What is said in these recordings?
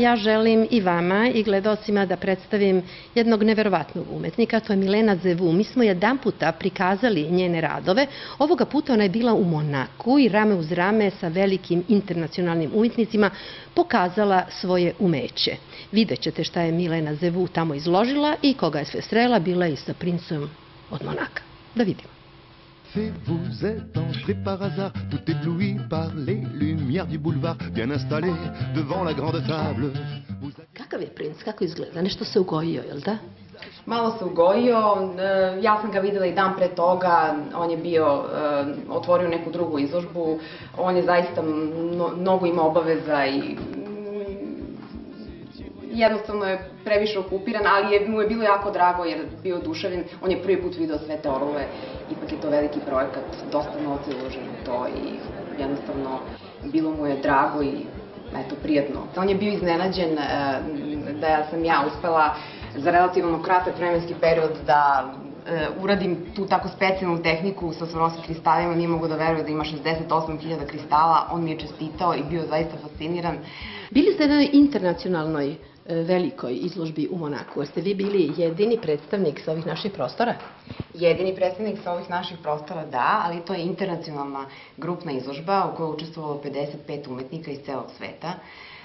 ja želim i vama i gledalcima da predstavim jednog neverovatnog umetnika, to je Milena Zevu. Mi smo jedan puta prikazali njene radove. Ovoga puta ona je bila u Monaku i rame uz rame sa velikim internacionalnim umetnicima pokazala svoje umeće. Vidjet ćete šta je Milena Zevu tamo izložila i koga je sve srela, bila i sa princom od Monaka. Da vidimo. fait, vous êtes entré par hasard, tout ébloui par les lumières du boulevard, bien installé devant la grande table. Kakav je princ, kako izgleda? Nešto se ugojio, jel da? Malo se ugojio, e, ja sam ga videla i dan pre toga, on je bio, e, otvorio neku drugu izložbu, on je zaista mnogo ima obaveza i jednostavno je previše okupiran, ali je, mu je bilo jako drago jer bio oduševljen. On je prvi put video sve te orlove, ipak je to veliki projekat, dosta novca je uloženo u to i jednostavno bilo mu je drago i eto, prijatno. On je bio iznenađen e, da sam ja uspela za relativno kratak vremenski period da e, uradim tu tako specijalnu tehniku sa Swarovski kristalima, nije mogo da veruje da ima 68.000 kristala, on mi je čestitao i bio zaista fasciniran. Bili ste na internacionalnoj velikoj izložbi u Monaku. Ste vi bili jedini predstavnik sa ovih naših prostora? Jedini predstavnik sa ovih naših prostora, da, ali to je internacionalna grupna izložba u kojoj je učestvovalo 55 umetnika iz celog sveta.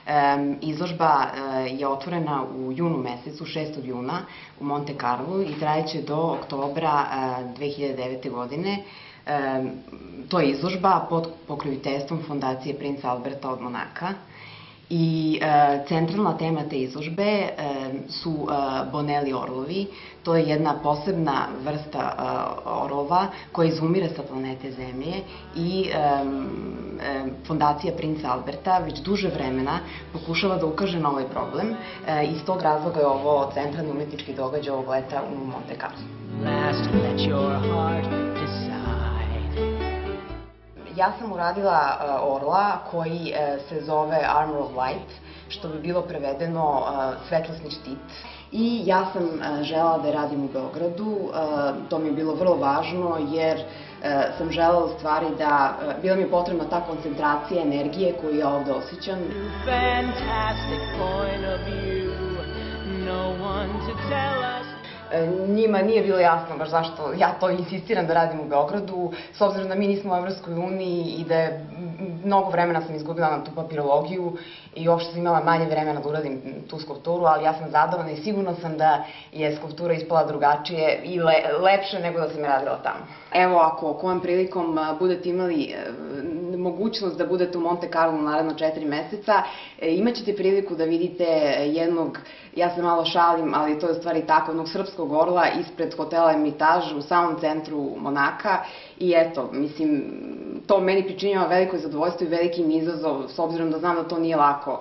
Um, izložba uh, je otvorena u junu mesecu, 6. juna u Monte Carlo i trajeće do oktobra uh, 2009. godine. Um, to je izložba pod pokroviteljstvom Fondacije Princa Alberta od Monaka. I e, centralna tema te izložbe e, su e, Bonelli orlovi. To je jedna posebna vrsta e, orlova koja izumire sa planete Zemlje i e, e, Fondacija Princa Alberta već duže vremena pokušava da ukaže na ovaj problem. Iz tog razloga je ovo centralni umetnički događaj ovog leta u Monte Carlo. Last let your heart Ja sam uradila uh, orla koji uh, se zove Armor of Light, što bi bilo prevedeno uh, svetlosni štit. I ja sam žela da radim u Beogradu, to mi je bilo vrlo važno jer sam žela u stvari da, bila mi je potrebna ta koncentracija energije koju ja ovde osjećam. Fantastic point njima nije bilo jasno baš zašto ja to insistiram da radim u Beogradu, s obzirom da mi nismo u Evropskoj uniji i da je mnogo vremena sam izgubila na tu papirologiju i uopšte sam imala manje vremena da uradim tu skulpturu, ali ja sam zadovoljna i sigurno sam da je skulptura ispala drugačije i le, lepše nego da sam je radila tamo. Evo, ako kojom prilikom budete imali e, mogućnost da budete u Monte Carlo naredno četiri meseca, e, imaćete priliku da vidite jednog, ja se malo šalim, ali to je u stvari tako, jednog srpskog orla ispred hotela Emitaž u samom centru Monaka i eto, mislim, to meni pričinjava veliko zadovoljstvo i veliki izazov, s obzirom da znam da to nije lako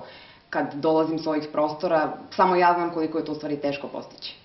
kad dolazim s ovih prostora, samo ja znam koliko je to u stvari teško postići.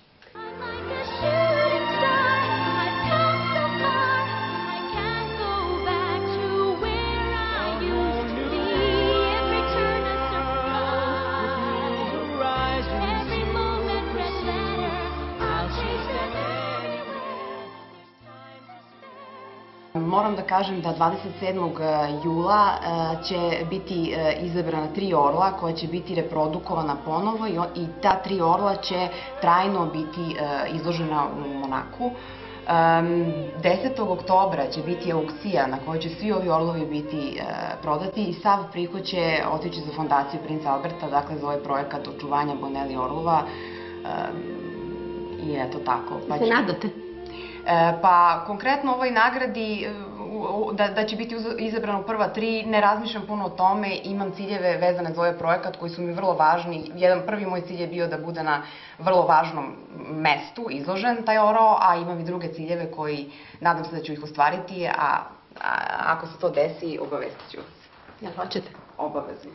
Moram da kažem da 27. E, jula e, će biti e, izabrana tri orla koja će biti reprodukovana ponovo i ta tri orla će trajno biti izložena u Monaku. 10. oktobra će biti aukcija na kojoj će svi ovi orlovi biti prodati i sav prihod će otići za fondaciju Princa Alberta, dakle za ovaj projekat očuvanja Bonelli orlova. I eto tako. Pa se nadate? E, pa konkretno ovoj nagradi e, da, da će biti izabrano prva tri, ne razmišljam puno o tome, imam ciljeve vezane za ovaj projekat koji su mi vrlo važni. Jedan prvi moj cilj je bio da bude na vrlo važnom mestu izložen taj oro, a imam i druge ciljeve koji nadam se da ću ih ostvariti, a, a ako se to desi, obavestit ću vas. Ja hoćete? Obavezno.